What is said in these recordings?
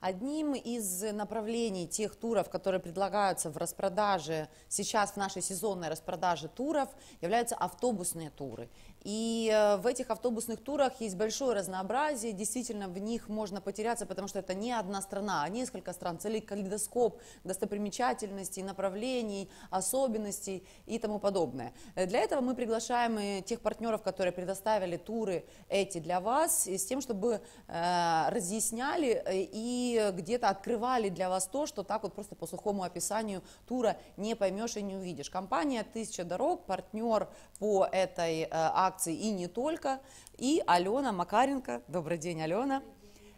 Одним из направлений тех туров, которые предлагаются в распродаже, сейчас в нашей сезонной распродаже туров, являются автобусные туры. И э, в этих автобусных турах есть большое разнообразие, действительно в них можно потеряться, потому что это не одна страна, а несколько стран, целый калейдоскоп достопримечательностей, направлений, особенностей и тому подобное. Э, для этого мы приглашаем тех партнеров, которые предоставили туры эти для вас, с тем, чтобы э, разъясняли и где-то открывали для вас то, что так вот просто по сухому описанию тура не поймешь и не увидишь. Компания «Тысяча дорог», партнер по этой акции, акций и не только. И Алена Макаренко. Добрый день, Алена.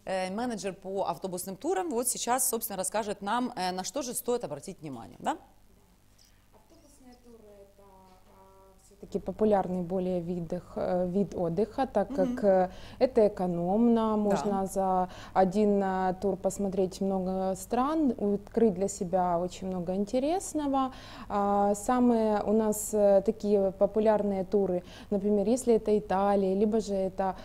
Э, менеджер по автобусным турам. Вот сейчас, собственно, расскажет нам, э, на что же стоит обратить внимание. Да? Таки популярный более вид, э, вид отдыха, так как mm-hmm. это экономно, можно да. за один э, тур посмотреть много стран, открыть для себя очень много интересного. А, самые у нас такие популярные туры, например, если это Италия, либо же это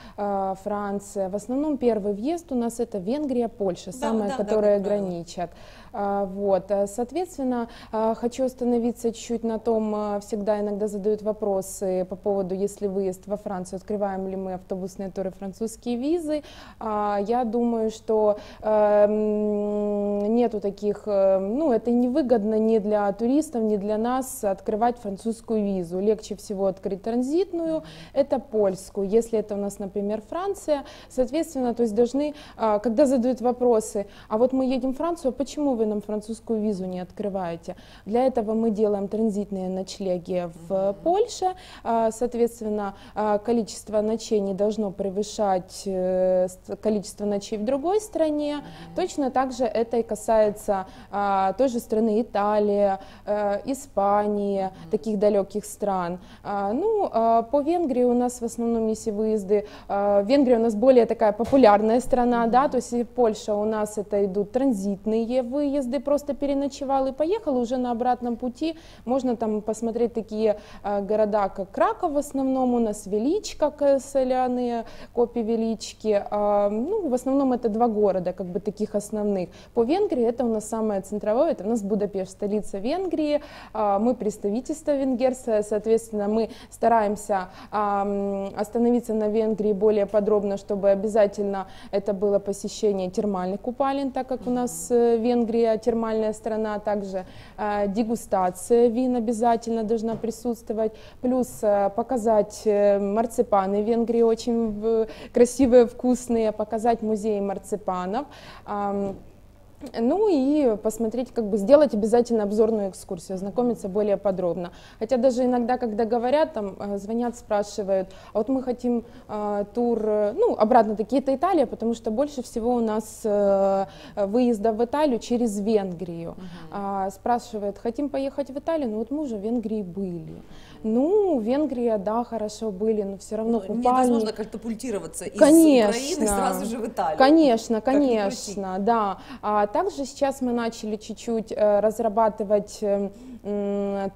Франция, в основном первый въезд у нас это Венгрия, Польша, да, самые, да, которые да, граничат. А, вот, соответственно, хочу остановиться чуть-чуть на том, всегда иногда задают вопрос, вопросы по поводу, если выезд во Францию, открываем ли мы автобусные туры, французские визы. А, я думаю, что эм, нету таких, э, ну, это невыгодно ни для туристов, ни для нас открывать французскую визу. Легче всего открыть транзитную, это польскую. Если это у нас, например, Франция, соответственно, то есть должны, а, когда задают вопросы, а вот мы едем в Францию, а почему вы нам французскую визу не открываете? Для этого мы делаем транзитные ночлеги в Польше, больше, а, соответственно, а, количество ночей не должно превышать э, количество ночей в другой стране. Точно так же это и касается а, той же страны Италия, э, Испании, таких далеких стран. Ну, по Венгрии у нас в основном, если выезды, Венгрия у нас более такая популярная страна, да, то есть и Польша у нас это идут транзитные выезды, просто переночевал и поехал, уже на обратном пути можно там посмотреть такие города, города, как Краков в основном у нас, Величка, соляные копии Велички. А, ну, в основном это два города, как бы таких основных. По Венгрии это у нас самое центровое, это у нас Будапешт, столица Венгрии. А, мы представительство венгерское, соответственно, мы стараемся а, остановиться на Венгрии более подробно, чтобы обязательно это было посещение термальных купалин, так как у нас э, Венгрия термальная страна, также дегустация вин обязательно должна присутствовать, плюс э, показать э, марципаны. Венгрии очень красивые, вкусные, показать музей марципанов. Ну и посмотреть, как бы сделать обязательно обзорную экскурсию, ознакомиться более подробно. Хотя даже иногда, когда говорят, там э, звонят, спрашивают, а вот мы хотим э, тур, ну, обратно таки это Италия, потому что больше всего у нас э, выезда в Италию через Венгрию. Uh-huh. Э, спрашивают, хотим поехать в Италию, ну вот мы уже в Венгрии были. Ну, Венгрия, да, хорошо были, но все равно но Невозможно катапультироваться из Украины сразу же в Италию. Конечно, конечно, да. А также сейчас мы начали чуть-чуть э, разрабатывать э,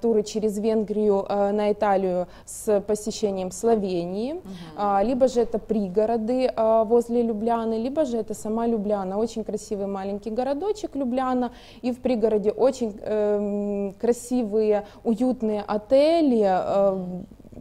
туры через Венгрию э, на Италию с посещением Словении, угу. либо же это пригороды э, возле Любляны, либо же это сама Любляна, очень красивый маленький городочек Любляна, и в пригороде очень э, красивые, уютные отели, э,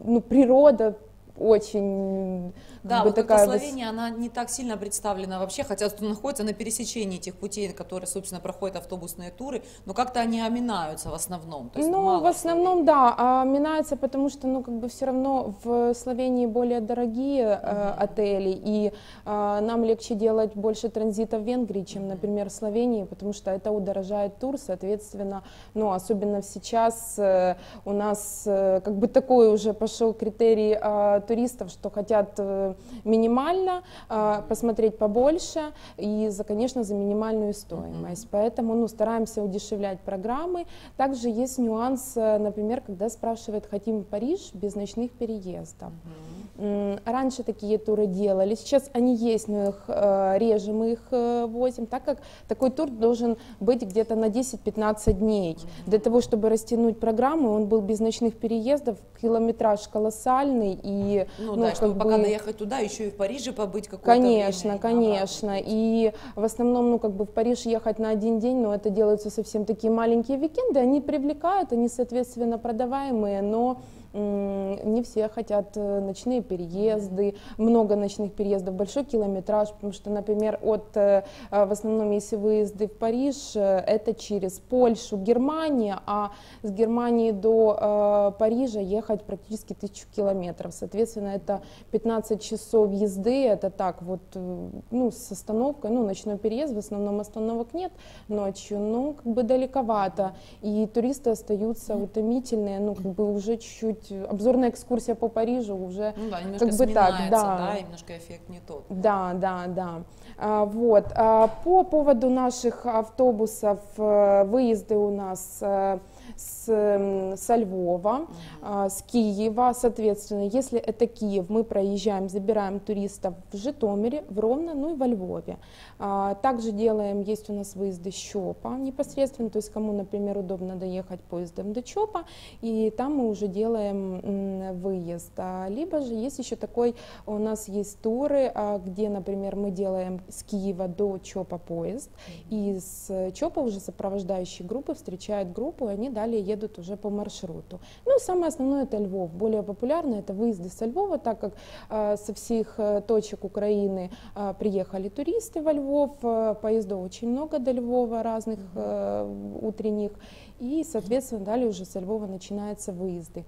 ну, природа очень да, вот такая Словения, она не так сильно представлена вообще, хотя находится на пересечении этих путей, которые, собственно, проходят автобусные туры, но как-то они оминаются в основном. То есть ну, в основном, да, а оминаются, потому что, ну, как бы все равно в Словении более дорогие э, отели, и э, нам легче делать больше транзита в Венгрии, чем, например, в Словении, потому что это удорожает тур, соответственно, ну, особенно сейчас э, у нас э, как бы такой уже пошел критерий э, туристов, что хотят э, минимально, а, посмотреть побольше и, за, конечно, за минимальную стоимость. Поэтому ну, стараемся удешевлять программы. Также есть нюанс, э, например, когда спрашивают, хотим Париж без ночных переездов. Раньше такие туры делали, сейчас они есть, но их э, реже мы их э, возим, так как такой тур должен быть где-то на 10-15 дней. Для того, чтобы растянуть программу, он был без ночных переездов, километраж колоссальный. И, ну, ну да, чтобы бы... пока доехать туда, еще и в Париже побыть какое-то Конечно, время, конечно. И в основном, ну, как бы в Париж ехать на один день, но это делаются совсем такие маленькие викенды, они привлекают, они, соответственно, продаваемые, но не все хотят э, ночные переезды, много ночных переездов, большой километраж, потому что, например, от, э, э, в основном, если выезды в Париж, это через Польшу, Германия, а с Германии до Парижа ехать практически тысячу километров, соответственно, это 15 часов езды, это так вот, ну, с остановкой, ну, ночной переезд, в основном остановок нет ночью, ну, как бы далековато, и туристы остаются утомительные, ну, как бы уже чуть-чуть быть обзорная экскурсия по Парижу уже ну, да, как бы так, да. да, и немножко эффект не тот. Да, да, да. А, вот. А, по поводу наших автобусов, э, выезды у нас э, с, со Львова, uh-huh. с Киева, соответственно, если это Киев, мы проезжаем, забираем туристов в Житомире, в Ровно, ну и во Львове. А, также делаем, есть у нас выезды с ЧОПа непосредственно, то есть кому, например, удобно доехать поездом до ЧОПа, и там мы уже делаем выезд. А, либо же есть еще такой, у нас есть туры, где, например, мы делаем с Киева до ЧОПа поезд, и с ЧОПа уже сопровождающие группы встречают группу, и они далее едут уже по маршруту. Ну, самое основное это Львов. Более популярно это выезды со Львова, так как э, со всех точек Украины э, приехали туристы во Львов, э, поездов очень много до Львова разных э, утренних, и, соответственно, далее уже со Львова начинаются выезды.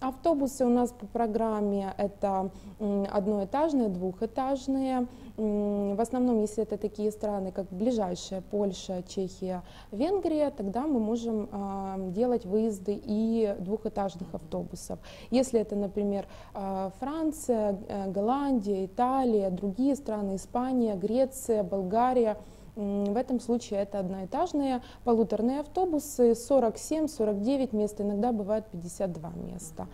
Автобусы у нас по программе это одноэтажные, двухэтажные. В основном, если это такие страны, как ближайшая Польша, Чехия, Венгрия, тогда мы можем а, делать выезды и двухэтажных автобусов. Если это, например, а, Франция, э, Голландия, Италия, другие страны, Испания, Греция, Болгария – в этом случае это одноэтажные полуторные автобусы, 47-49 мест, иногда бывает 52 места.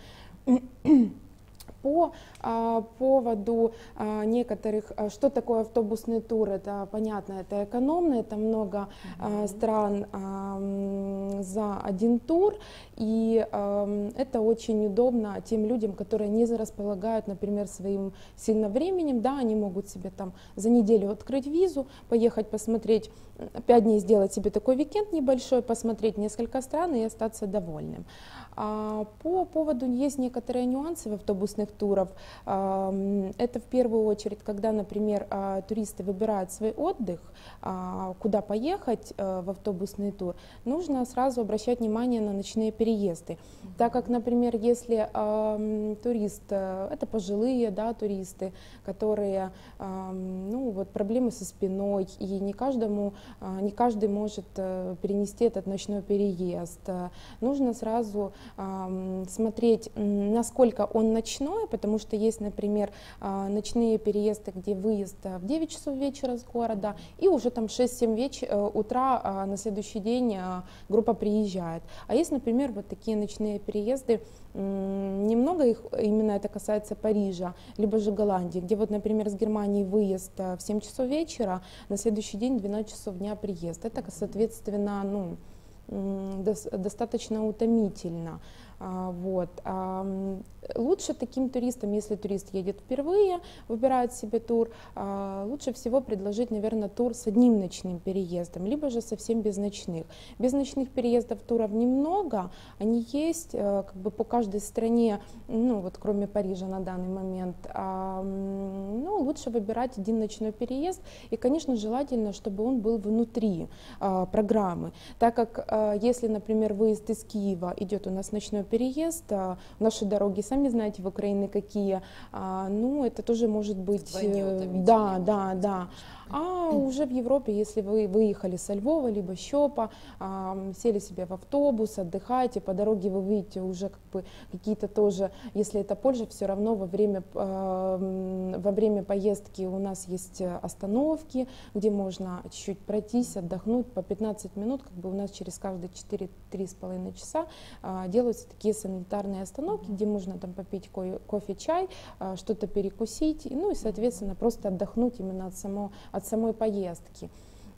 По а, поводу а, некоторых, а, что такое автобусный тур, это понятно, это экономно, это много а, стран а, за один тур, и а, это очень удобно тем людям, которые не располагают, например, своим сильно временем, да, они могут себе там за неделю открыть визу, поехать посмотреть, пять дней сделать себе такой уикенд небольшой, посмотреть несколько стран и остаться довольным. А по поводу есть некоторые нюансы в автобусных турах. Это в первую очередь, когда, например, а, туристы выбирают свой отдых, а, куда поехать э, в автобусный тур, нужно сразу обращать внимание на ночные переезды. Так как, например, если турист, э, это пожилые да, туристы, которые, ну, вот проблемы со спиной, и не каждому, а, не каждый может э, перенести этот ночной переезд, нужно сразу смотреть, насколько он ночной, потому что есть, например, а, ночные переезды, где выезд в 9 часов вечера с города, и уже там 6-7 веч... Э, утра а, на следующий день а, группа приезжает. А есть, например, вот такие ночные переезды, немного их, именно это касается Парижа, либо же Голландии, где вот, например, с Германии выезд в 7 часов вечера, на следующий день 12 часов дня приезд. Это, соответственно, ну, достаточно утомительно. А, вот. Лучше таким туристам, если турист едет впервые, выбирает себе тур, а, лучше всего предложить, наверное, тур с одним ночным переездом, либо же совсем без ночных. Без ночных переездов туров немного, они есть э, как бы по каждой стране, ну вот кроме Парижа на данный момент. Ну, лучше выбирать один ночной переезд, и, конечно, желательно, чтобы он был внутри а, программы, так как э, если, например, выезд из Киева идет у нас ночной переезд, а, наши дороги, сами знаете, в Украине какие, а, ну, это тоже может быть... Э, да, да, да. А уже в Европе, если вы выехали со Львова, либо Щепа, сели себе в автобус, отдыхаете, по дороге вы видите уже как бы какие-то тоже, если это Польша, все равно во время, во время поездки у нас есть остановки, где можно чуть-чуть пройтись, отдохнуть по 15 минут, как бы у нас через каждые 4-3,5 часа а, делаются такие санитарные остановки, где можно там попить кофе, чай, а, что-то перекусить, ну и, соответственно, просто отдохнуть именно от, само, от самой поездки.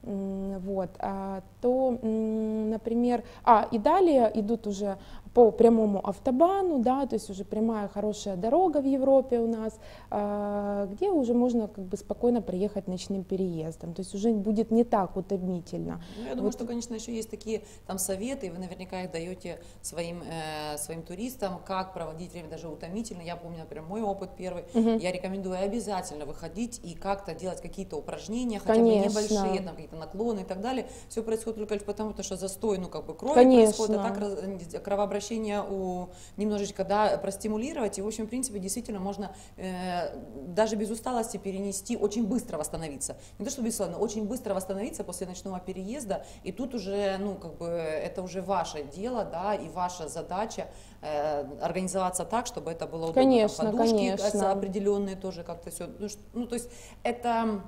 Вот, а, то, например, а, и далее идут уже по прямому автобану, да, то есть уже прямая хорошая дорога в Европе у нас, а, где уже можно как бы спокойно проехать ночным переездом, то есть уже будет не так утомительно. Ну, я думаю, вот. что, конечно, еще есть такие там советы, и вы наверняка их даете своим, э, своим туристам, как проводить время даже утомительно. Я помню, например, мой опыт первый, угу. я рекомендую обязательно выходить и как-то делать какие-то упражнения, хотя конечно. бы небольшие, там какие-то наклоны и так далее. Все происходит только потому, что застой, ну как бы крови конечно. происходит, а так кровообращение кровообращение у немножечко да, простимулировать, и, в общем, в принципе, действительно можно э, даже без усталости перенести, очень быстро восстановиться. Не то, что безусловно, очень быстро восстановиться после ночного переезда, и тут уже, ну, как бы, это уже ваше дело, да, и ваша задача э, организоваться так, чтобы это было удобно. Конечно, Там подушки конечно. определенные тоже как-то все, ну, ну, то есть это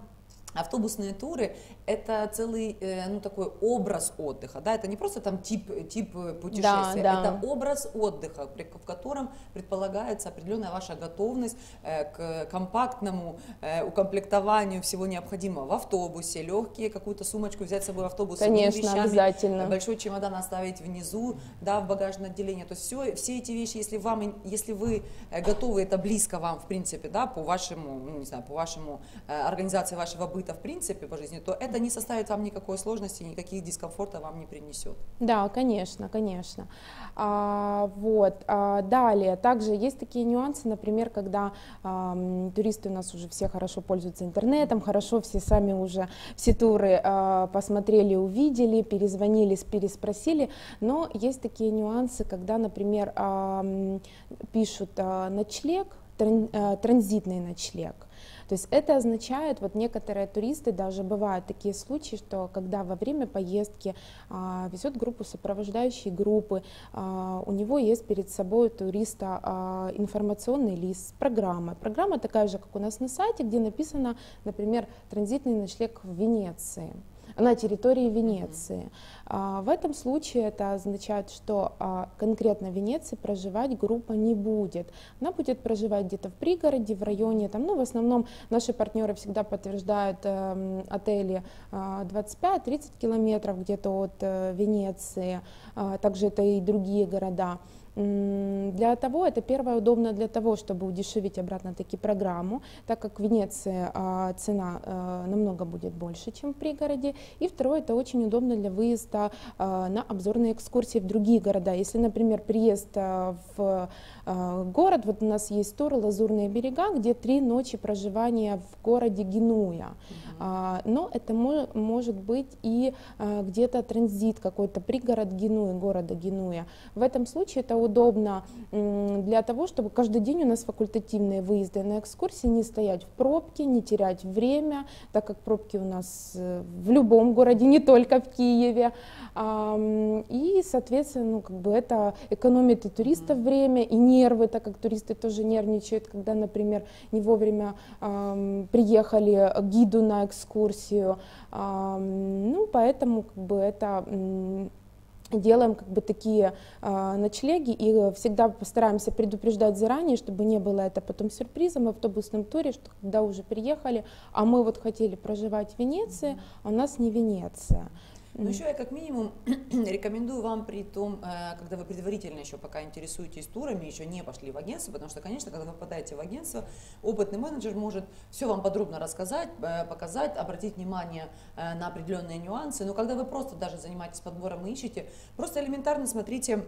Автобусные туры – это целый, э, ну, такой образ отдыха, да, это не просто там тип, тип путешествия, да, да. это образ отдыха, в котором предполагается определенная ваша готовность э, к компактному э, укомплектованию всего необходимого в автобусе, легкие, какую-то сумочку взять с собой в автобус, Конечно, вещами, обязательно. большой чемодан оставить внизу, да, в багажное отделение, то есть все, все эти вещи, если вам, если вы готовы, это близко вам, в принципе, да, по вашему, ну, не знаю, по вашему организации вашего быта в принципе по жизни, то это не составит вам никакой сложности, никаких дискомфорта вам не принесет. Да, конечно, конечно. А, вот. А, далее, также есть такие нюансы, например, когда а, туристы у нас уже все хорошо пользуются интернетом, хорошо все сами уже все туры а, посмотрели, увидели, перезвонили, переспросили, но есть такие нюансы, когда, например, а, пишут а, ночлег, а, транзитный ночлег. То есть это означает, вот некоторые туристы, даже бывают такие случаи, что когда во время поездки а, везет группу сопровождающей группы, а, у него есть перед собой туриста а, информационный лист с программой. Программа такая же, как у нас на сайте, где написано, например, транзитный ночлег в Венеции на территории Венеции. В этом случае это означает, что конкретно в Венеции проживать группа не будет. Она будет проживать где-то в пригороде, в районе, там, ну, в основном наши партнеры всегда подтверждают э, отели 25-30 километров где-то от э, Венеции, также это и другие города. Для того, это первое удобно для того, чтобы удешевить обратно-таки программу, так как в Венеции а, цена а, намного будет больше, чем в пригороде. И второе, это очень удобно для выезда а, на обзорные экскурсии в другие города. Если, например, приезд а, в город, вот у нас есть тур «Лазурные берега», где три ночи проживания в городе Генуя. Но это может быть и где-то транзит, какой-то пригород Генуи, города Генуя. В этом случае это удобно для того, чтобы каждый день у нас факультативные выезды на экскурсии, не стоять в пробке, не терять время, так как пробки у нас э, в любом городе, не только в Киеве. И, соответственно, ну, как бы это экономит и туристов время, и нервы, так как туристы тоже нервничают, когда, например, не вовремя приехали гиду на экскурсию. Ну, поэтому как бы это делаем как бы такие э, ночлеги и всегда постараемся предупреждать заранее, чтобы не было это потом сюрпризом в автобусном туре, что когда уже приехали, а мы вот хотели проживать в Венеции, а у нас не Венеция. Но еще я как минимум рекомендую вам при том, э, когда вы предварительно еще пока интересуетесь турами, еще не пошли в агентство, потому что, конечно, когда вы попадаете в агентство, опытный менеджер может все вам подробно рассказать, э, показать, обратить внимание э, на определенные нюансы. Но когда вы просто даже занимаетесь подбором и ищете, просто элементарно смотрите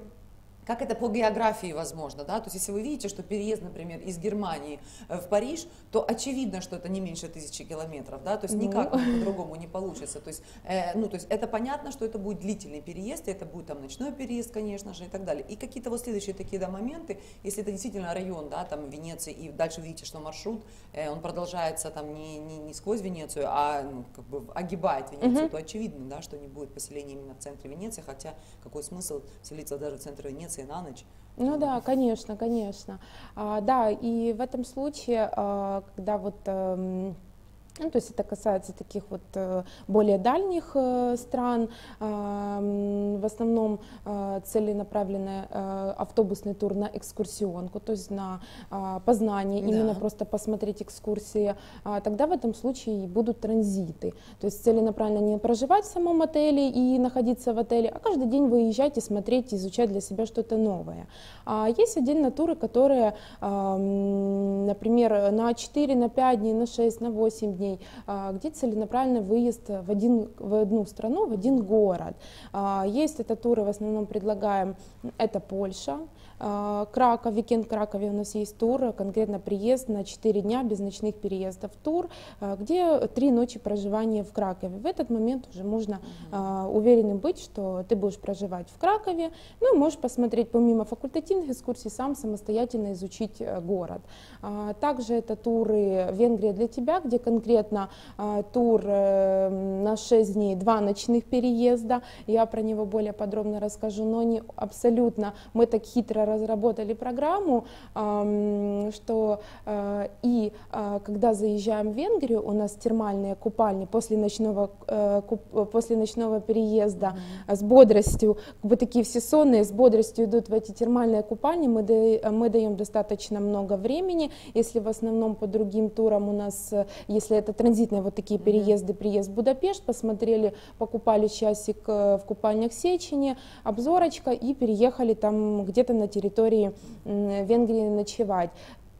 как это по географии возможно, да, то есть если вы видите, что переезд, например, из Германии э, в Париж, то очевидно, что это не меньше тысячи километров, да, то есть никак ну. по-другому не получится, то есть, э, ну, то есть это понятно, что это будет длительный переезд, это будет там ночной переезд, конечно же, и так далее. И какие-то вот следующие такие, да, моменты, если это действительно район, да, там Венеции, и дальше видите, что маршрут, э, он продолжается там не, не, не сквозь Венецию, а ну, как бы огибает Венецию, mm-hmm. то очевидно, да, что не будет поселения именно в центре Венеции, хотя какой смысл селиться даже в центре Венеции на ночь, ну да, конечно, конечно. А, да, и в этом случае, а, когда вот эм, ну, то есть это касается таких вот э, более дальних э, стран. В основном э, целенаправленный автобусный тур на экскурсионку, то есть на познание, да. именно просто посмотреть экскурсии. А тогда в этом случае будут транзиты. То есть целенаправленно не проживать в самом отеле и находиться в отеле, а каждый день выезжать и смотреть, изучать для себя что-то новое. А есть отдельно туры, которые, например, на 4, на 5 дней, на 6, на 8 дней дней, а, где целенаправленный выезд в, один, в одну страну, в один город. А, есть это туры, в основном предлагаем, это Польша, Краков, Викенд Кракове у нас есть тур, конкретно приезд на 4 дня без ночных переездов тур, где три ночи проживания в Кракове. В этот момент уже можно уверенным быть, что ты будешь проживать в Кракове, ну и можешь посмотреть помимо факультативных экскурсий сам самостоятельно изучить э, город. Также это туры Венгрия для тебя, где конкретно а, тур э, на 6 дней, два ночных переезда. Я про него более подробно расскажу, но не абсолютно. Мы так хитро разработали программу, что э, и а, когда заезжаем в Венгрию, у нас термальные купальни после ночного, э, после ночного переезда с бодростью, как бы такие все сонные, с бодростью идут в эти термальные купальни, мы, мы даем достаточно много времени, если в основном по другим турам у нас, если это транзитные вот такие переезды, приезд в Будапешт, посмотрели, покупали часик э, в купальнях Сечени, обзорочка и переехали там где-то на территории Венгрии ночевать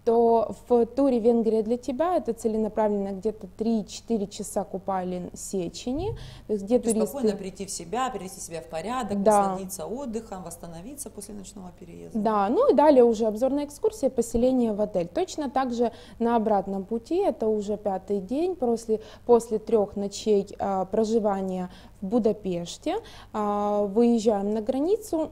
то в туре «Венгрия для тебя» это целенаправленно где-то 3-4 часа купали Сечени. Где то туристы... спокойно прийти в себя, привести себя в порядок, да. насладиться отдыхом, восстановиться после ночного переезда. Да, ну и далее уже обзорная экскурсия, поселение в отель. Точно так же на обратном пути, это уже пятый день после, после трех ночей а, проживания Будапеште. А, выезжаем на границу.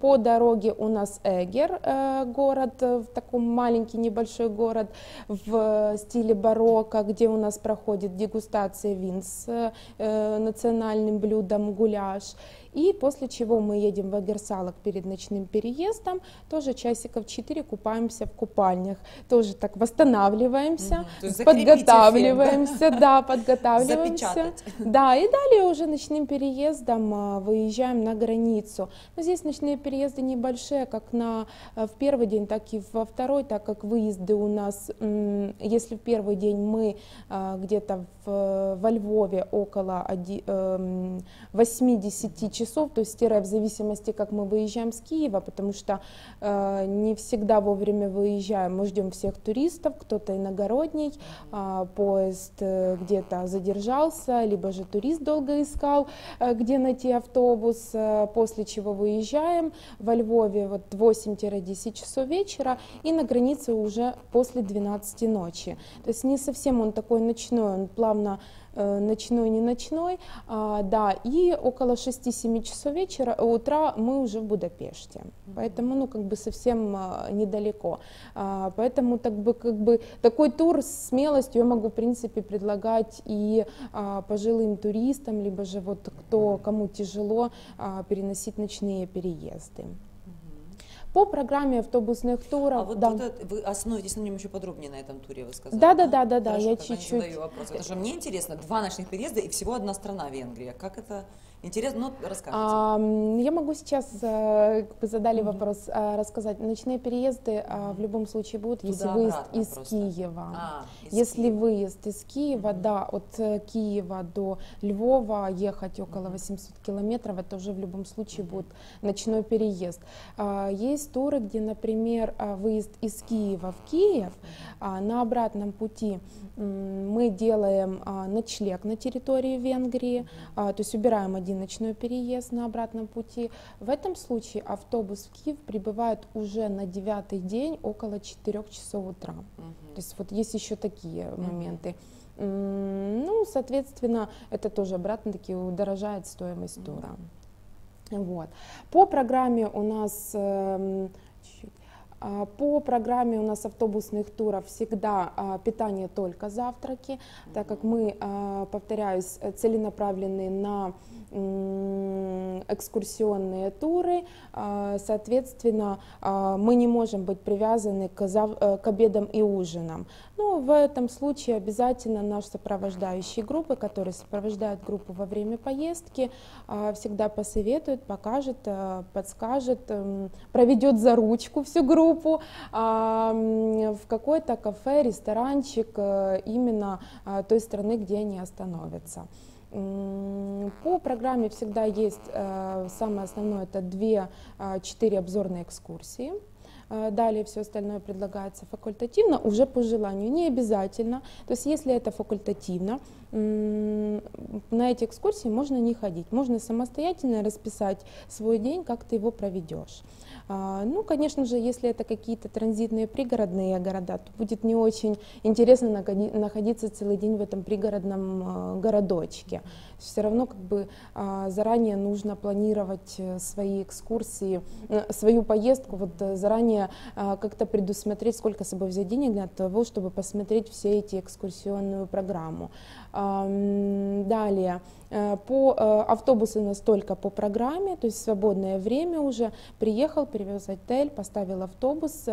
По дороге у нас Эгер, э, город, э, в таком маленький небольшой город в стиле барокко, где у нас проходит дегустация вин с э, национальным блюдом гуляш. И после чего мы едем в Агерсалок перед ночным переездом, тоже часиков 4 купаемся в купальнях, тоже так восстанавливаемся, угу. подготавливаемся, эффект, да? да, подготавливаемся. Запечатать. Да, и далее уже ночным переездом а, выезжаем на границу. Но здесь ночные переезды небольшие, как на, э, в первый день, так и во второй, так как выезды у нас, если в первый день мы а, где-то в, во Львове около 80 часов, часов, то есть в зависимости, как мы выезжаем с Киева, потому что э, не всегда вовремя выезжаем. Мы ждем всех туристов, кто-то иногородний, э, поезд э, где-то задержался, либо же турист долго искал, э, где найти автобус, э, после чего выезжаем во Львове вот 8-10 часов вечера и на границе уже после 12 ночи. То есть не совсем он такой ночной, он плавно ночной, не ночной, а, да, и около 6-7 часов вечера, утра мы уже в Будапеште, поэтому, ну, как бы совсем а, недалеко, а, поэтому, так бы, как бы, такой тур с смелостью я могу, в принципе, предлагать и пожилым туристам, либо же вот кто, кому тяжело переносить ночные переезды. По программе автобусных туров. А вот да. это, вы остановитесь на нем еще подробнее на этом туре, вы сказали? Да, да, да, да, да, я чуть-чуть. Это же мне интересно, два ночных переезда и всего одна страна Венгрия. Как это Интересно, ну расскажите. А, я могу сейчас, э, как бы задали mm-hmm. вопрос, а, рассказать. Ночные переезды а, в любом случае будут, Туда если выезд из просто. Киева. А, из если Киева. выезд из Киева, mm-hmm. да, от э, Киева до Львова ехать около 800 километров, это уже в любом случае будет ночной переезд. А, есть туры, где, например, выезд из Киева в Киев, а, на обратном пути мы делаем ночлег на территории Венгрии, то есть убираем один один ночной переезд на обратном пути. В этом случае автобус в Киев прибывает уже на девятый день около 4 часов утра. Угу. То есть вот есть еще такие угу. моменты. Ну, соответственно, это тоже обратно-таки удорожает стоимость тура. Вот. По программе у нас эм, а, по программе у нас автобусных туров всегда а, питание только завтраки, так как мы, а, повторяюсь, целенаправлены на экскурсионные туры, соответственно, мы не можем быть привязаны к, э, обедам и ужинам. Ну, в этом случае обязательно наш сопровождающий группы, который сопровождает группу во время поездки, всегда посоветует, покажет, э, подскажет, эм, проведет за ручку всю группу в какой-то кафе, ресторанчик э, именно той страны, где они остановятся. По программе всегда есть э, самое основное, это 2-4 обзорные экскурсии. Э, далее все остальное предлагается факультативно, уже по желанию, не обязательно. То есть если это факультативно, на эти экскурсии можно не ходить, можно самостоятельно расписать свой день, как ты его проведешь. А, ну, конечно же, если это какие-то транзитные пригородные города, то будет не очень интересно находиться целый день в этом пригородном а, городочке. Все равно как бы а, заранее нужно планировать э, свои экскурсии, свою поездку, вот э, заранее как-то предусмотреть, сколько с собой взять денег для того, чтобы посмотреть все эти экскурсионную программу. Далее, Э, по автобусы у нас только по программе, то есть свободное время уже. Приехал, привез отель, поставил автобус,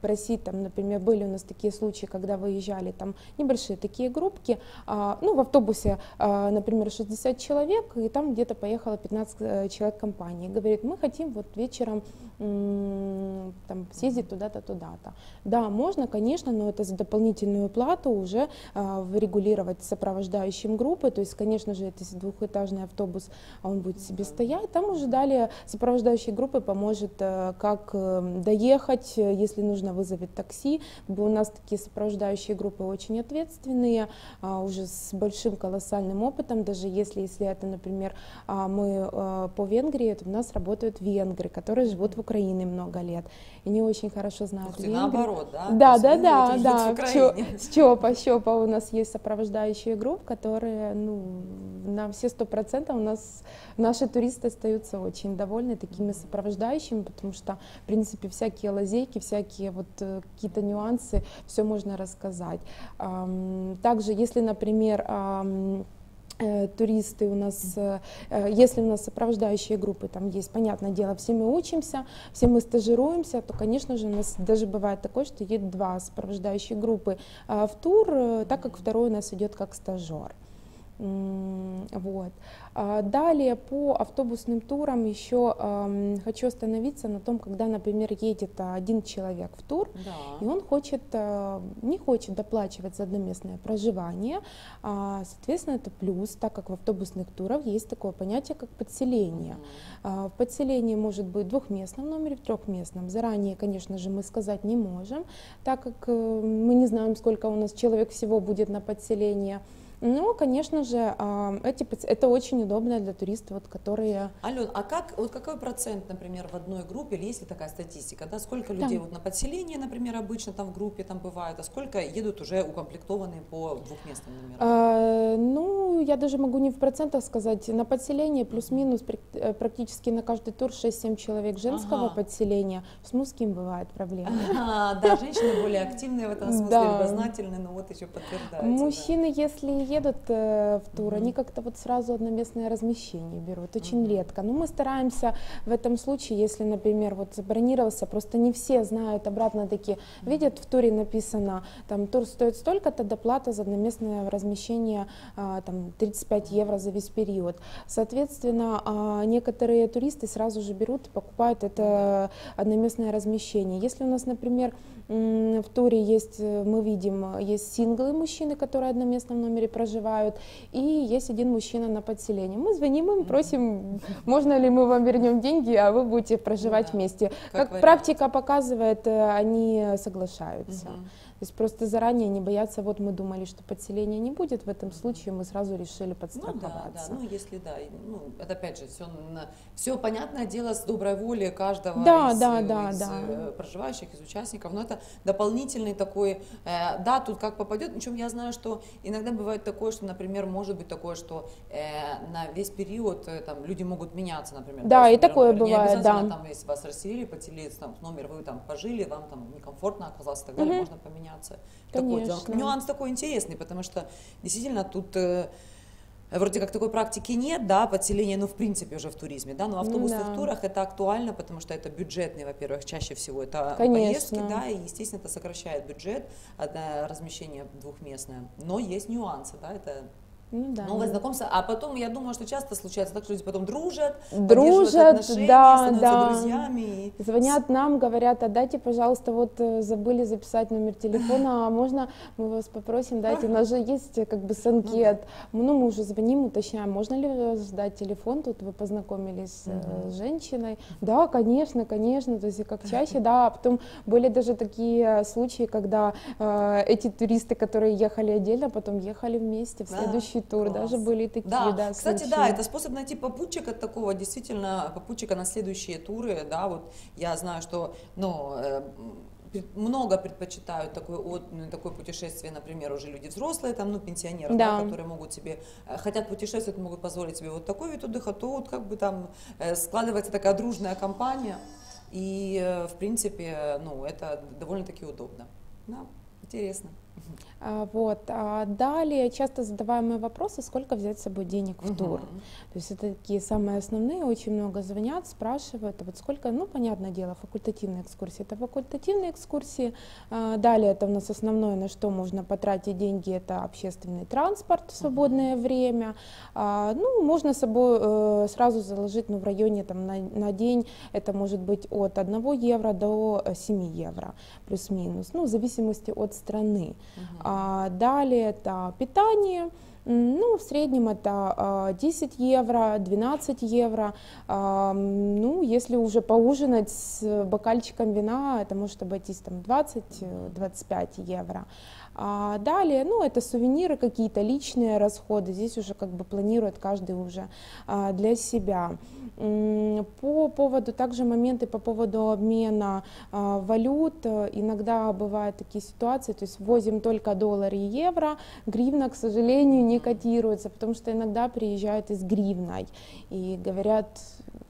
просить там, например, были у нас такие случаи, когда выезжали там небольшие такие группки, а, ну в автобусе, например, 60 человек, и там где-то поехало 15 человек компании. Говорит, мы хотим вот вечером там, съездить туда-то, туда-то. Да, можно, конечно, но это за дополнительную плату уже регулировать сопровождающим группы, то есть конечно же, это двухэтажный автобус, а он будет себе стоять. Там уже далее сопровождающей группы поможет, э, как э, доехать, если нужно, вызовет такси. У нас такие сопровождающие группы очень ответственные, а, уже с большим колоссальным опытом, даже если, если это, например, а, мы э, по Венгрии, то у нас работают венгры, которые живут в Украине много лет, и не очень хорошо знают Ух наоборот, да? Да, да, да, да. Чопа, Чопа у нас есть сопровождающие группы, которые, ну, на все сто процентов у нас наши туристы остаются очень довольны такими сопровождающими, потому что, в принципе, всякие лазейки, всякие вот э, какие-то нюансы, все можно рассказать. Также, если, например, туристы у нас, э, если у нас сопровождающие группы там есть, понятное дело, все мы учимся, все мы стажируемся, то, конечно же, у нас даже бывает такое, что едет два сопровождающие группы в тур, так как второй у нас идет как стажер. Вот. А, далее по автобусным турам еще хочу остановиться на том, когда, например, едет один человек в тур, да. и он хочет, э, не хочет доплачивать за одноместное проживание, соответственно, это плюс, так как в автобусных турах есть такое понятие, как подселение. Э, в подселении может быть в двухместном номере, в трехместном. Заранее, конечно же, мы сказать не можем, так как э, мы не знаем, сколько у нас человек всего будет на подселение. Ну, конечно же, эти, это очень удобно для туристов, вот, которые... Ален, а как, вот какой процент, например, в одной группе, или есть ли такая статистика, да, сколько людей да. вот на подселение, например, обычно там в группе там бывает, а сколько едут уже укомплектованные по двухместным номерам? А, ну, я даже могу не в процентах сказать, на подселение плюс-минус э, практически на каждый тур 6-7 человек женского ага. подселения, с мужским бывает проблема. А, да, женщины более активные в этом смысле, любознательные, но вот еще подтверждается. Мужчины, если едут э, в тур, mm-hmm. они как-то вот сразу одноместное размещение берут, очень mm-hmm. редко. Но мы стараемся в этом случае, если, например, вот забронировался, просто не все знают обратно такие, mm-hmm. видят в туре написано, там тур стоит столько-то, доплата за одноместное размещение э, там 35 евро за весь период. Соответственно, э, некоторые туристы сразу же берут и покупают это одноместное размещение. Если у нас, например, в туре есть, э, мы видим, есть синглы мужчины, которые в одноместном номере проживают, и есть один мужчина на подселении. Мы звоним им, просим, можно ли мы вам вернем деньги, а вы будете проживать да, вместе. Как, как практика показывает, э, они соглашаются. Угу. То есть просто заранее не бояться, вот мы думали, что подселения не будет, в этом случае мы сразу решили подстраховаться. Ну, да, да, ну если да, ну это опять же все, все понятное дело с доброй воли каждого да, из, да, да, из да. Э, проживающих, из участников, но это дополнительный такой, э, да, тут как попадет, причем я знаю, что иногда бывает такое, что, например, может быть такое, что э, на весь период э, там люди могут меняться, например. Да, и например, такое например, бывает, не да. там, если вас расселили, поселились, там, номер вы там пожили, вам там некомфортно оказалось и так далее, Мгм. можно поменяться. Конечно. Такой, нюанс такой интересный, потому что действительно тут э, вроде как такой практики нет, да, подселения, ну, в принципе, уже в туризме, да, но в автобусных Да. турах это актуально, потому что это бюджетный, во-первых, чаще всего это Конечно. поездки, да, и, естественно, это сокращает бюджет, размещение двухместное, но есть нюансы, да, это Ну да. новое знакомство, а потом, я думаю, что часто случается так, что люди потом дружат, Дружат, отношения, да, да. друзьями, и Звонят нам, говорят, а дайте, пожалуйста, вот э, забыли записать номер телефона, а можно мы вас попросим, дайте, у нас же есть э, как бы санкет. Ну, мы уже звоним, уточняем, можно ли э, сдать телефон, тут вы познакомились э, с женщиной. Да, конечно, конечно, то есть как чаще, да, а потом были даже такие случаи, когда э, эти туристы, которые ехали отдельно, потом ехали вместе в Да, следующий тур, класс. даже были такие, Да, да, кстати, случаи. да, это способ найти попутчика такого, действительно, попутчика на следующие туры, да, вот я знаю, что, ну, э, много предпочитают такое, от, такое путешествие, например, уже люди взрослые, там, ну, пенсионеры, да. Да. которые могут себе, э, хотят путешествовать, могут позволить себе вот такой вид отдыха, то вот как бы там э, складывается такая дружная компания, и, в принципе, ну, это довольно-таки удобно. Да, интересно. А, Вот. А далее часто задаваемые вопросы, сколько взять с собой денег в тур. Мгм. То есть это такие самые основные, очень много звонят, спрашивают, а вот сколько, ну, понятное дело, факультативные экскурсии, это факультативные экскурсии. А, Далее это у нас основное, на что можно потратить деньги, это общественный транспорт в свободное время. А, Ну, можно с собой э, сразу заложить, ну, в районе там на, на день, это может быть от 1 евро до э, 7 евро, плюс-минус, ну, в зависимости от страны. Мгм. А, далее это питание. Ну, в среднем это а, 10 евро, 12 евро. А, Ну, если уже поужинать с бокальчиком вина, это может обойтись там 20-25 евро. А далее, ну, это сувениры какие-то, личные расходы. Здесь уже как бы планирует каждый уже а, для себя. По поводу, также моменты по поводу обмена а, валют. Иногда бывают такие ситуации, то есть ввозим только доллары и евро, гривна, к сожалению, не котируется, потому что иногда приезжают из гривной и говорят,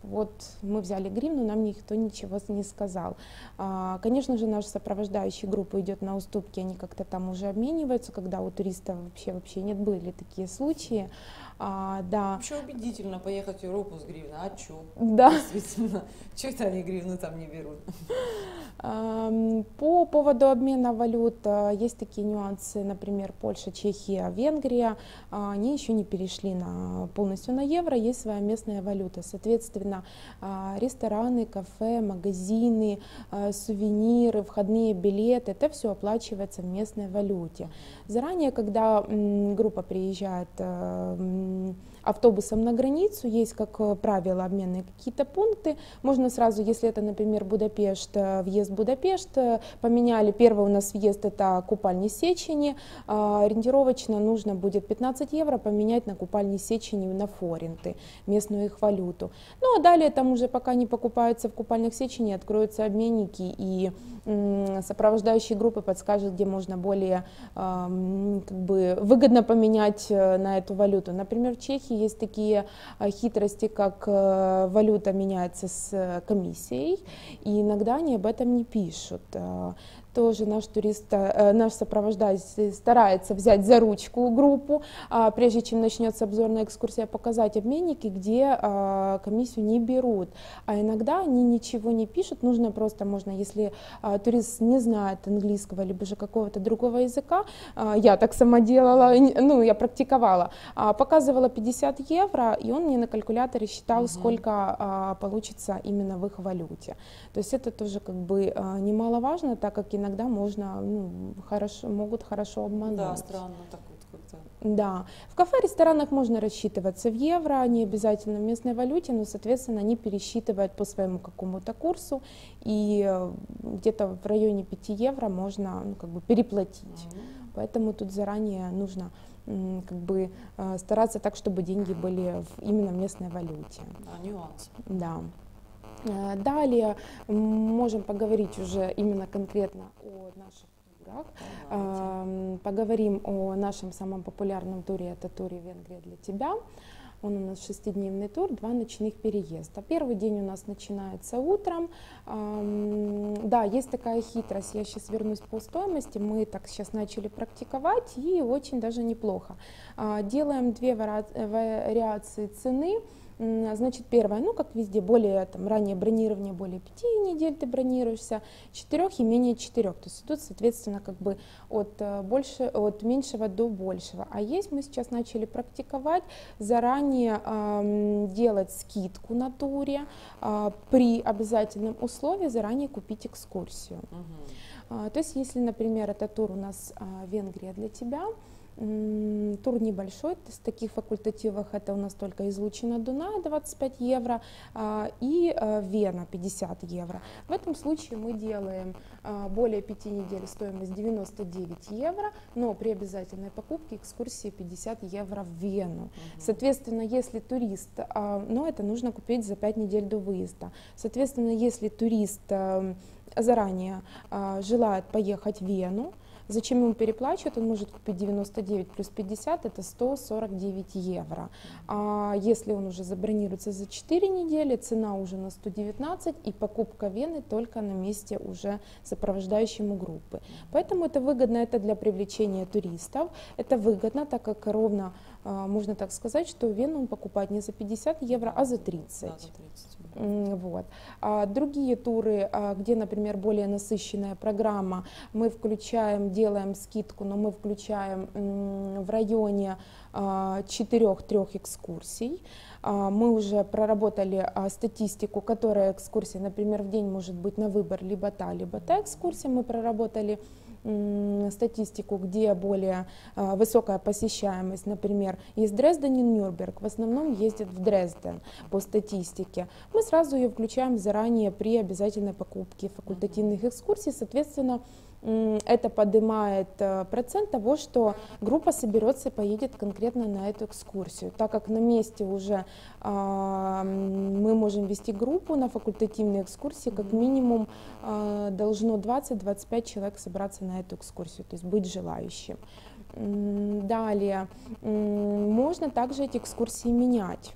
вот мы взяли гривну, нам никто ничего не сказал. А, Конечно же, наш сопровождающий группа идет на уступки, они как-то там уже обмениваются, когда у туристов вообще вообще нет, были такие случаи. А, да, Вообще убедительно поехать в Европу с гривной, а чё? да. Действительно, что это они гривну там не берут? По поводу обмена валют а, есть такие нюансы, например, Польша, Чехия, Венгрия, а, они еще не перешли на, полностью на евро, есть своя местная валюта. Соответственно, а, рестораны, кафе, магазины, сувениры, входные билеты, это все оплачивается в местной валюте. Заранее, когда группа приезжает э, м, автобусом на границу, есть, как э, правило, обменные какие-то пункты, можно сразу, если это, например, Будапешт, э, въезд в Будапешт, э, поменяли, первый у нас въезд это купальни Сечени, а, ориентировочно нужно будет 15 евро поменять на купальни Сечени на форинты, местную их валюту. Ну а далее там уже пока не покупаются в купальнях Сечени, откроются обменники и сопровождающие группы подскажут, где можно более ам, как бы выгодно поменять на эту валюту. Например, в Чехии есть такие а, хитрости, как э, валюта меняется с э, комиссией, и иногда они об этом не пишут. Тоже наш турист, э, наш сопровождающий старается взять за ручку группу, а, прежде чем начнется обзорная экскурсия, показать обменники, где а, комиссию не берут. А иногда они ничего не пишут, нужно просто, можно, если а, турист не знает английского, либо же какого-то другого языка, я так сама делала, ну, я практиковала, показывала 50 евро, и он мне на калькуляторе считал, Мгм. сколько получится именно в их валюте. То есть это тоже как бы немаловажно, так как иногда можно, ну, хорошо, могут хорошо обмануть. Да, странно так вот как-то. Да. В кафе, ресторанах можно рассчитываться в евро, не обязательно в местной валюте, но, соответственно, они пересчитывают по своему какому-то курсу, и э, где-то в районе 5 евро можно ну, как бы переплатить. Мгм. Поэтому тут заранее нужно как бы стараться так, чтобы деньги были в, именно местной валюте. Да, нюанс. Да. Далее можем поговорить уже именно конкретно о наших турах. Давайте. Поговорим о нашем самом популярном туре, это туре Венгрия для тебя. Он у нас шестидневный тур, два ночных переезда. Первый день у нас начинается утром. Да, есть такая хитрость, я сейчас вернусь по стоимости. Мы так сейчас начали практиковать и очень даже неплохо. А, делаем две вариации цены. Значит, первое, ну, как везде, более там, раннее бронирование, более пяти недель ты бронируешься, четырех и менее четырех. То есть тут, соответственно, как бы от, э, больше, от меньшего до большего. А есть мы сейчас начали практиковать заранее э, делать скидку на туре э, при обязательном условии заранее купить экскурсию. Угу. Э, то есть, если, например, это тур у нас э, Венгрия для тебя, Тур небольшой, из таких факультативов это у нас только излучина Дуная 25 евро а, и а, Вена 50 евро. В этом случае мы делаем а, более 5 недель стоимость 99 евро, но при обязательной покупке экскурсии 50 евро в Вену. Соответственно, если турист, но это нужно купить за 5 недель до выезда. Соответственно, если турист заранее желает поехать в Вену, Зачем ему переплачивать? Он может купить 99 плюс 50, это 149 евро. А если он уже забронируется за 4 недели, цена уже на 119 и покупка вены только на месте уже сопровождающему группы. Поэтому это выгодно, это для привлечения туристов, это выгодно, так как ровно, а, можно так сказать, что вену он покупает не за 50 евро, а за 30. Да, за 30. Вот. А другие туры, а, где, например, более насыщенная программа, мы включаем, делаем скидку, но мы включаем в районе а, четырех-трех экскурсий. А, мы уже проработали статистику, которая экскурсия, например, в день может быть на выбор либо та, либо та экскурсия. Мы проработали статистику, где более а, высокая посещаемость, например, есть Дрезден и Нюрнберг, в основном ездят в Дрезден по статистике. Мы сразу ее включаем заранее при обязательной покупке факультативных экскурсий, соответственно, это поднимает э, процент того, что группа соберется и поедет конкретно на эту экскурсию. Так как на месте уже а, мы можем вести группу на факультативные экскурсии, как минимум а, должно 20-25 человек собраться на эту экскурсию, то есть быть желающим. Далее, можно также эти экскурсии менять.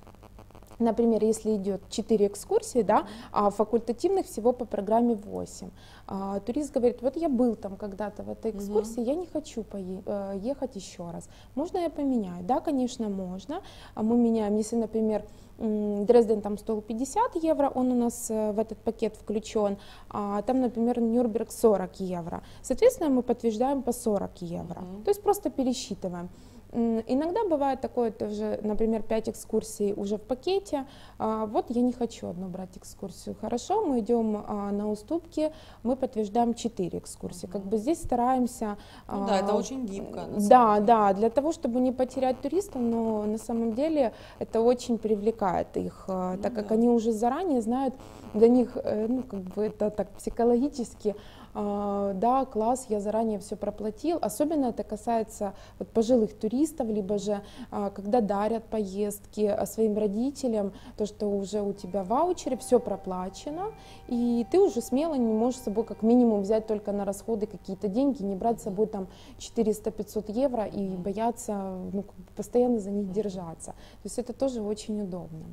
Например, если идет 4 экскурсии, да, а факультативных всего по программе 8. А, турист говорит, вот я был там когда-то в этой экскурсии, угу. я не хочу поехать э, еще раз. Можно я поменяю? Да, конечно, можно. А мы меняем, если, например, Дрезден там стоил 50 евро, он у нас э, в этот пакет включен, а там, например, Нюрнберг 40 евро. Соответственно, мы подтверждаем по 40 евро. Угу. То есть просто пересчитываем. Иногда бывает такое тоже, например, 5 экскурсий уже в пакете. А, вот я не хочу одну брать экскурсию. Хорошо, мы идем а, на уступки, мы подтверждаем 4 экскурсии. Как бы здесь стараемся... Ну, да, это а, очень гибко. Да, да, для того, чтобы не потерять туристов, но на самом деле это очень привлекает их, ну, так как да. они уже заранее знают, для них, э, ну, как бы это так психологически а, да, класс, я заранее все проплатил. Особенно это касается вот, пожилых туристов, либо же а, когда дарят поездки а, своим родителям, то, что уже у тебя в ваучере все проплачено, и ты уже смело не можешь с собой как минимум взять только на расходы какие-то деньги, не брать с собой там 400-500 евро и бояться ну, постоянно за них держаться. То есть это тоже очень удобно.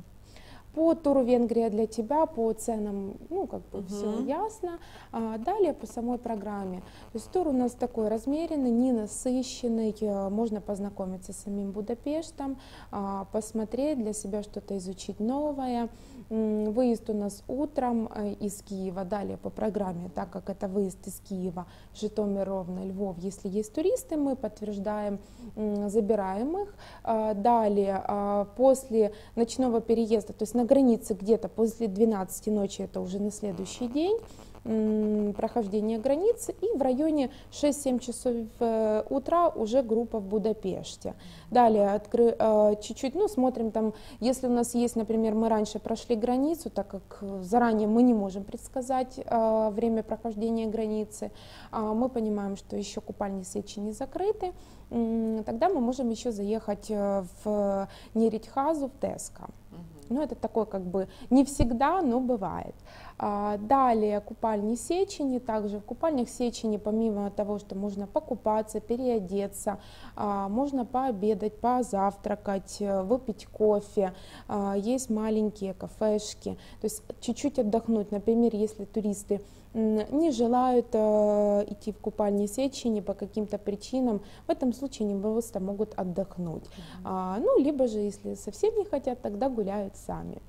По туру Венгрия для тебя, по ценам, ну, как бы угу. все ясно. А далее по самой программе. То есть тур у нас такой размеренный, не насыщенный, э, можно познакомиться с самим Будапештом, а, посмотреть для себя что-то изучить новое. Выезд у нас утром э, из Киева, далее по программе, так как это выезд из Киева, Житомир, Ровно, Львов. Если есть туристы, мы подтверждаем, забираем их. А далее, а, после ночного переезда, то есть на границе где-то после 12 ночи, это уже на следующий день, прохождения границы, и в районе 6-7 часов э, утра уже группа в Будапеште. Далее откры, э, чуть-чуть, ну, смотрим там, если у нас есть, например, мы раньше прошли границу, так как заранее мы не можем предсказать э, время прохождения границы, а мы понимаем, что еще купальни свечи не закрыты, тогда мы можем еще заехать в Неритхазу, в Теска. Ну, это такое как бы не всегда, но бывает. А, далее купальни Сечени. Также в купальнях Сечени, помимо того, что можно покупаться, переодеться, а, можно пообедать, позавтракать, э, выпить кофе. А, есть маленькие кафешки. То есть чуть-чуть отдохнуть. Например, если туристы не желают э, идти в купальни Сечени по каким-то причинам, в этом случае они просто могут отдохнуть. Mm-hmm. Ну, либо же, если совсем не хотят, тогда гуляют сами.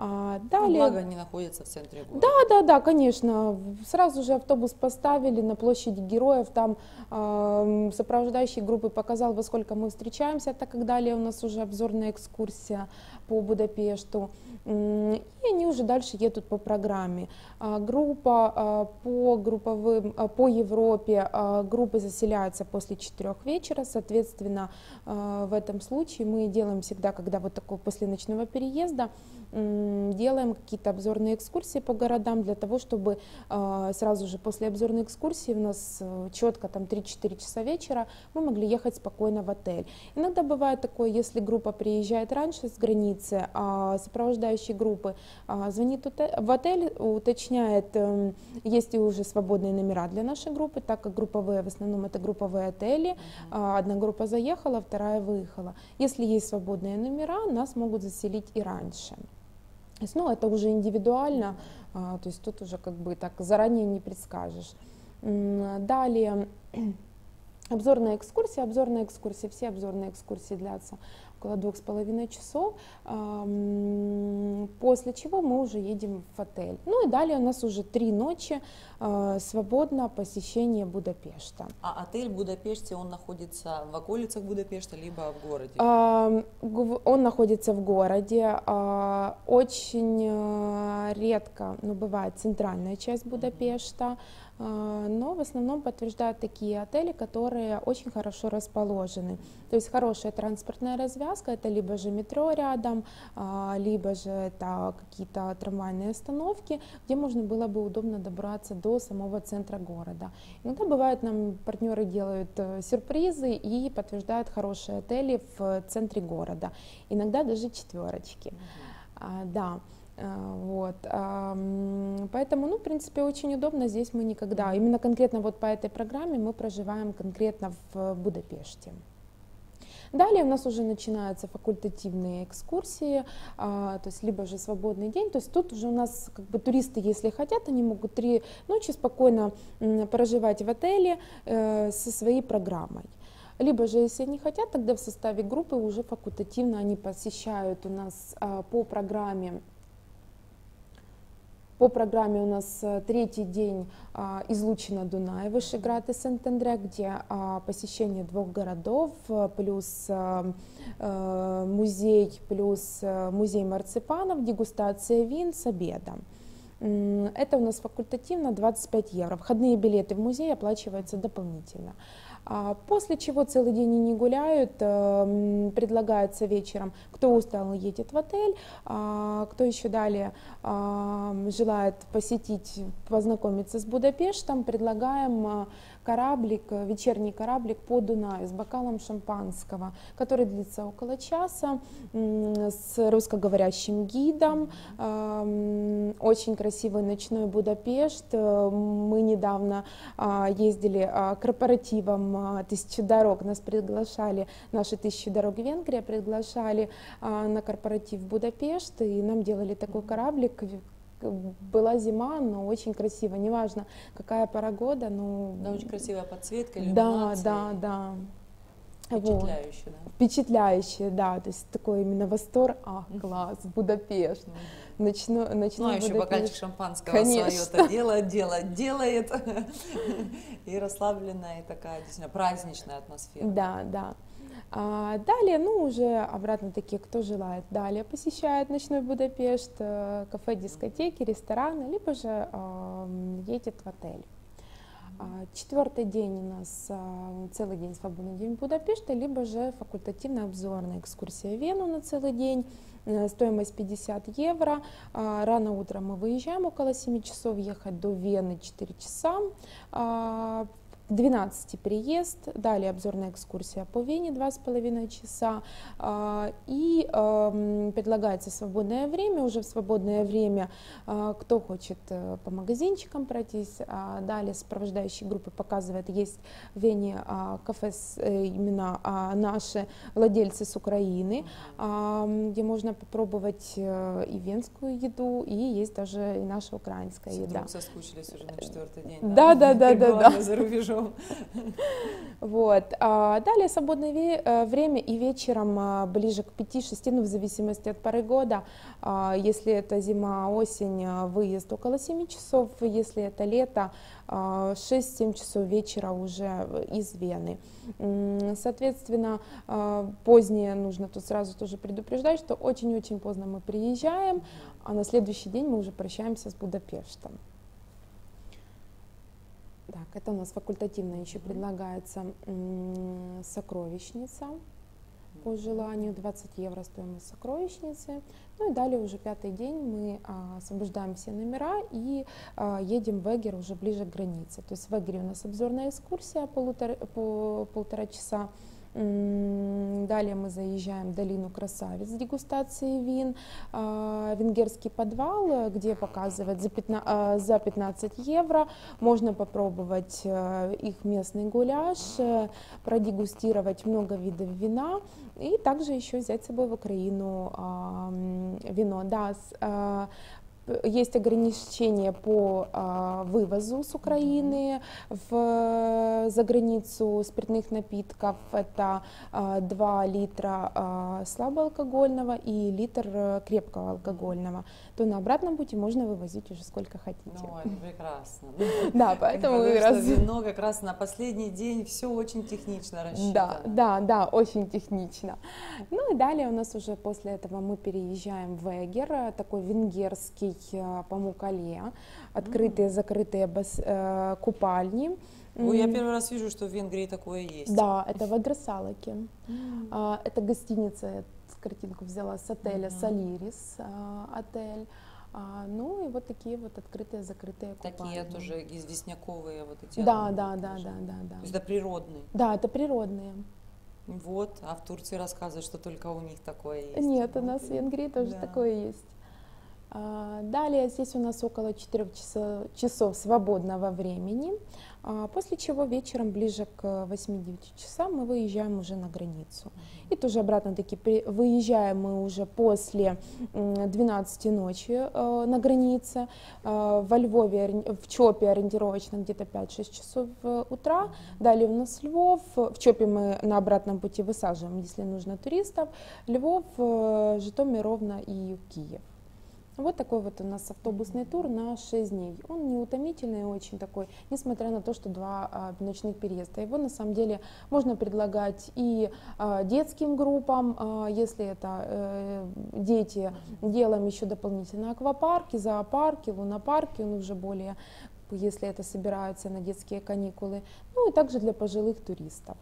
А, ну, далее... Благо они находятся в центре города. Да, да, да, конечно. Сразу же автобус поставили на площади Героев, там э, сопровождающий группы показал, во сколько мы встречаемся, так как далее у нас уже обзорная экскурсия по Будапешту. И они уже дальше едут по программе. А, группа а, по групповым, а, по Европе, группы заселяются после 4 вечера, соответственно, в этом случае мы делаем всегда, когда вот такой после ночного переезда, делаем какие-то обзорные экскурсии по городам для того, чтобы сразу же после обзорной экскурсии у нас э, четко там 3-4 часа вечера мы могли ехать спокойно в отель. Иногда бывает такое, если группа приезжает раньше с границы, а сопровождающие группы звонит в отель, уточняет, эм, есть ли уже свободные номера для нашей группы, так как групповые, в основном это групповые отели, uh-huh. одна группа заехала, вторая выехала. Если есть свободные номера, нас могут заселить и раньше. Ну, это уже индивидуально, а, то есть тут уже как бы так заранее не предскажешь. Далее, обзорная экскурсия. Обзорная экскурсия, все обзорные экскурсии длятся около двух с половиной часов, после чего мы уже едем в отель. Ну и далее у нас уже три ночи а, свободно посещение Будапешта. А отель в Будапеште, он находится в околицах Будапешта, либо в городе? Он находится в городе. А, очень редко, но бывает центральная часть Будапешта. А, но в основном подтверждают такие отели, которые очень хорошо расположены. То есть хорошая транспортная развязка, это либо же метро рядом, а, либо же это какие-то трамвайные остановки, где можно было бы удобно добраться до самого центра города. Иногда бывает, нам партнеры делают э, сюрпризы и подтверждают хорошие отели в центре города, иногда даже четверочки. Mm-hmm. Да. А, вот. Поэтому, ну, в принципе, очень удобно. Здесь мы никогда, именно конкретно вот по этой программе мы проживаем конкретно в Будапеште. Далее у нас уже начинаются факультативные экскурсии, а, то есть либо же свободный день, то есть тут уже у нас как бы туристы, если хотят, они могут три ночи спокойно проживать в отеле э, со своей программой. Либо же, если они хотят, тогда в составе группы уже факультативно они посещают у нас а, по программе по программе у нас э, третий день а, излучина Дунай, Вышеград и Сент-Андре, где а, посещение двух городов, э, плюс а, музей, плюс музей марципанов, дегустация вин с обедом. Это у нас факультативно 25 евро. Входные билеты в музей оплачиваются дополнительно. А после чего целый день не гуляют, эм, предлагается вечером, кто устал, едет в отель, а кто еще далее желает посетить, познакомиться с Будапештом, предлагаем кораблик, э, вечерний кораблик по Дунаю с бокалом шампанского, который длится около часа, с русскоговорящим гидом. Очень красивый ночной Будапешт. Э, мы недавно а, ездили а, корпоративом а, «Тысячи дорог». Нас приглашали, наши «Тысячи дорог» Венгрия приглашали на корпоратив в Будапешт, и нам делали такой кораблик, была зима, но очень красиво, неважно, какая пора года, ну... Да, очень красивая подсветка, иллюминация. Да, да, да. Впечатляюще, вот. да? Впечатляюще, да, то есть такой именно восторг, а, класс, Будапешт. Начну, начну ну, а еще бокальчик шампанского Конечно. свое это дело, дело делает. И расслабленная, и такая действительно праздничная атмосфера. Да, да. А далее, ну, уже обратно-таки, кто желает, далее посещает ночной Будапешт, э, кафе, дискотеки, рестораны, либо же э, едет в отель. А, четвертый день у нас а, целый день свободный день Будапешта, либо же факультативная обзорная экскурсия в Вену на целый день, стоимость 50 евро. Рано утром мы выезжаем, около 7 часов, ехать до Вены 4 часа. 12 переезд, далее обзорная экскурсия по Вене 2,5 часа а, и эм, предлагается свободное время, уже в свободное время а, кто хочет э, по магазинчикам пройтись, а, далее сопровождающие группы показывает, есть в Вене кафе э, именно наши владельцы с Украины, где можно попробовать э, и венскую еду, и есть даже и наша украинская еда. соскучились уже на четвертый день. Да, да, да, да, да. За рубежом хорошо. Вот. А далее свободное э, время и вечером а, ближе к 5-6, ну, в зависимости от поры года. А, если это зима, осень, выезд около 7 часов. Если это лето, 6-7 часов вечера уже из Вены. Соответственно, позднее нужно тут сразу тоже предупреждать, что очень-очень поздно мы приезжаем, а на следующий день мы уже прощаемся с Будапештом. Так, это у нас факультативно еще предлагается сокровищница по желанию, 20 евро стоимость сокровищницы. Ну и далее уже пятый день мы а, освобождаем все номера и а, едем в Эгер уже ближе к границе. То есть в Эгере у нас обзорная экскурсия полутора, по полтора часа. Далее мы заезжаем в долину красавиц с дегустацией вин, а, венгерский подвал, где показывают за 15, а, за 15 евро. Можно попробовать э, их местный гуляш, э, продегустировать много видов вина и также еще взять с собой в Украину вино. Да, а, есть ограничения по а, вывозу с Украины в, за границу спиртных напитков. Это а, 2 литра а, слабоалкогольного и литр э, крепкого алкогольного. То на обратном пути можно вывозить уже сколько хотите. Ну, это прекрасно. Да, поэтому как раз... вино как раз на последний день все очень технично рассчитано. Да, да, да, очень технично. Ну и далее у нас уже после этого мы переезжаем в Эгер, такой венгерский Э, по Мукале, открытые, закрытые бас, э, купальни. Ой, я первый раз вижу, что в Венгрии такое есть. Да, это в Агросалаке. Mm. Это гостиница, я картинку взяла с отеля mm. Солирис отель. А, ну и вот такие вот открытые, закрытые купальни. Такие тоже известняковые вот эти. Да, да, да, да, да, да. То есть это природные. Да, это природные. Вот, а в Турции рассказывают, что только у них такое есть. Нет, у нас в Венгрии тоже да. такое есть. А, далее здесь у нас около 4 часов, часов свободного времени, а, после чего вечером ближе к 8-9 часам мы выезжаем уже на границу. И тоже обратно-таки выезжаем мы уже после 12 ночи э, на границе. Э, во Львове, в Чопе ориентировочно где-то 5-6 часов э, утра. Далее у нас Львов. В Чопе мы на обратном пути высаживаем, если нужно туристов. Львов, Житомир, Ровно и Киев. Вот такой вот у нас автобусный тур на 6 дней. Он не утомительный очень такой, несмотря на то, что два а, ночных переезда. Его на самом деле можно предлагать и а, детским группам, а, если это э, дети, делаем еще дополнительно аквапарки, зоопарки, лунопарки, он уже более, если это собираются на детские каникулы. Ну и также для пожилых туристов.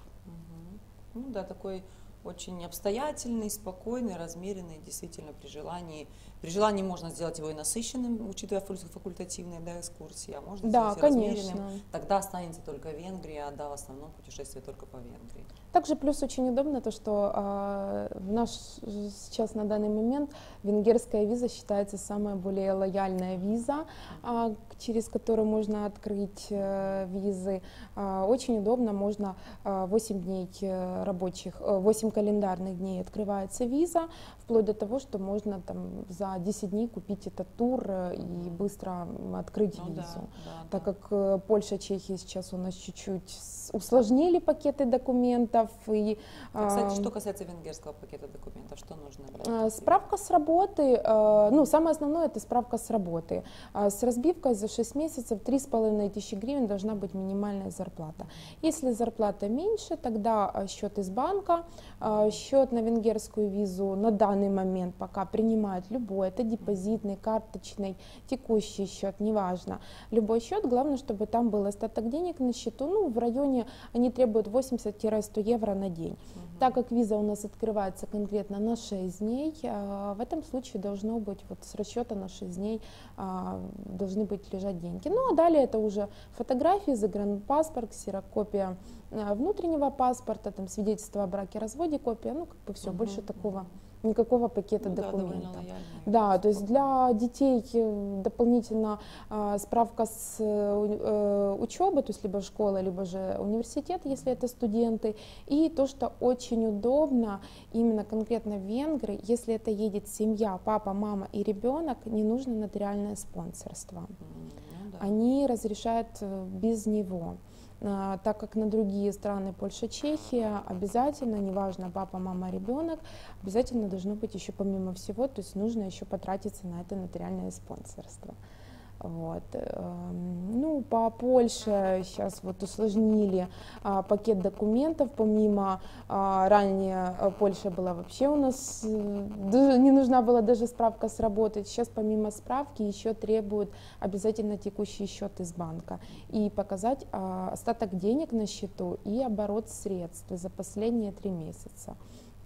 Ну да, такой очень обстоятельный, спокойный, размеренный, действительно при желании при желании можно сделать его и насыщенным, учитывая факультативные да, экскурсии, а можно да, сделать конечно. размеренным. Тогда останется только Венгрия, да, в основном путешествие только по Венгрии. Также плюс очень удобно то, что э, в наш сейчас на данный момент венгерская виза считается самая более лояльная виза, э, через которую можно открыть э, визы. Э, очень удобно, можно э, 8 дней рабочих, э, 8 календарных дней открывается виза, вплоть до того, что можно там за 10 дней купить этот тур э, и быстро открыть ну, визу. Да, да, так да. как э, Польша, Чехия сейчас у нас чуть-чуть усложнили пакеты документов. И, а, кстати, что касается венгерского пакета документов, что нужно? Справка с работы, ну, самое основное это справка с работы. С разбивкой за 6 месяцев 3,5 тысячи гривен должна быть минимальная зарплата. Если зарплата меньше, тогда счет из банка, счет на венгерскую визу на данный момент пока принимают любой, это депозитный, карточный, текущий счет, неважно. Любой счет, главное, чтобы там был остаток денег на счету, ну, в районе, они требуют 80-100 евро на день. Угу. Так как виза у нас открывается конкретно на 6 дней, а, в этом случае должно быть, вот с расчета на 6 дней а, должны быть лежать деньги. Ну, а далее это уже фотографии, загранпаспорт, ксерокопия а, внутреннего паспорта, там свидетельство о браке, разводе, копия, ну, как бы все, угу. больше такого никакого пакета ну, документов. Да, да, то есть для детей э, дополнительно э, справка с э, учебы, то есть либо школа, либо же университет, если это студенты. И то, что очень удобно именно конкретно в Венгрии, если это едет семья, папа, мама и ребенок, не нужно нотариальное спонсорство. Mm, да. Они разрешают э, без него. А, так как на другие страны, Польша, Чехия, обязательно, неважно, папа, мама, ребенок, обязательно должно быть еще помимо всего, то есть нужно еще потратиться на это нотариальное спонсорство. Вот. Эм, ну, по Польше сейчас вот усложнили а, пакет документов, помимо а, ранее э, Польша была вообще у нас, э, не нужна была даже справка с работы, сейчас помимо справки еще требуют обязательно текущий счет из банка и показать а, остаток денег на счету и оборот средств за последние три месяца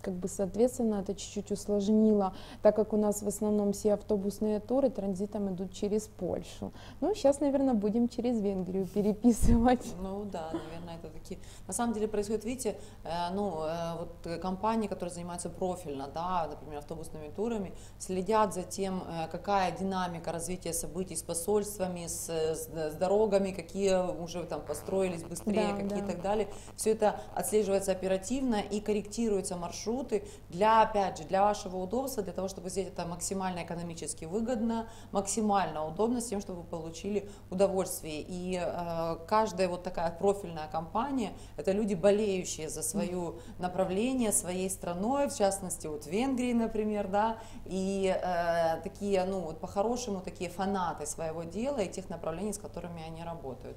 как бы, соответственно, это чуть-чуть усложнило, так как у нас в основном все автобусные туры транзитом идут через Польшу. Ну, сейчас, наверное, будем через Венгрию переписывать. Ну да, наверное, это такие. На самом деле происходит, видите, э, ну, э, вот компании, которые занимаются профильно, да, например, автобусными турами, следят за тем, э, какая динамика развития событий с посольствами, с, с, с дорогами, какие уже там построились быстрее, да, какие да. и так далее. Все это отслеживается оперативно и корректируется маршрут маршруты для, опять же, для вашего удобства, для того, чтобы сделать это максимально экономически выгодно, максимально удобно, с тем, чтобы вы получили удовольствие. И э, каждая вот такая профильная компания, это люди, болеющие за свое направление, своей страной, в частности, вот Венгрии, например, да, и э, такие, ну, вот по-хорошему, такие фанаты своего дела и тех направлений, с которыми они работают.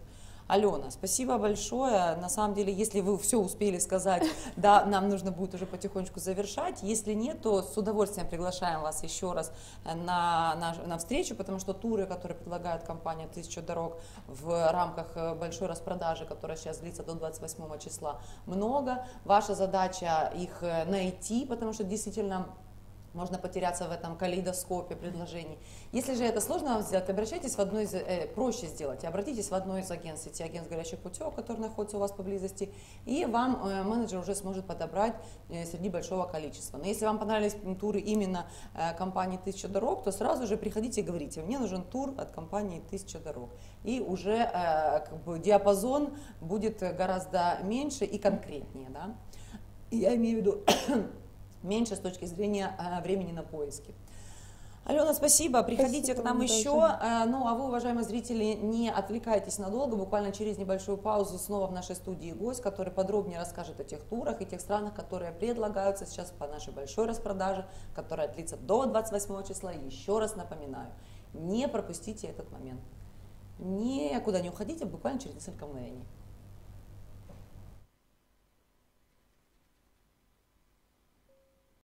Алена, спасибо большое. На самом деле, если вы все успели сказать, да, нам нужно будет уже потихонечку завершать. Если нет, то с удовольствием приглашаем вас еще раз на, на, на встречу, потому что туры, которые предлагает компания «Тысяча дорог» в рамках э, большой распродажи, которая сейчас длится до 28 числа, много. Ваша задача их э, найти, потому что действительно можно потеряться в этом калейдоскопе предложений. Если же это сложно вам сделать, обращайтесь в одно из, э, проще сделать, обратитесь в одно из агентств, сети агентств горячих путев, который находится у вас поблизости, и вам э, менеджер уже сможет подобрать э, среди большого количества. Но если вам понравились туры именно э, компании «Тысяча дорог», то сразу же приходите и говорите, мне нужен тур от компании «Тысяча дорог». И уже э, как бы, диапазон будет гораздо меньше и конкретнее. Да? Я имею в виду меньше с точки зрения э, времени на поиски. Алена, спасибо. Приходите спасибо, к нам еще. Э, ну, а вы, уважаемые зрители, не отвлекайтесь надолго. Буквально через небольшую паузу снова в нашей студии гость, который подробнее расскажет о тех турах и тех странах, которые предлагаются сейчас по нашей большой распродаже, которая длится до 28 числа. еще раз напоминаю, не пропустите этот момент. Никуда не уходите, буквально через несколько мгновений.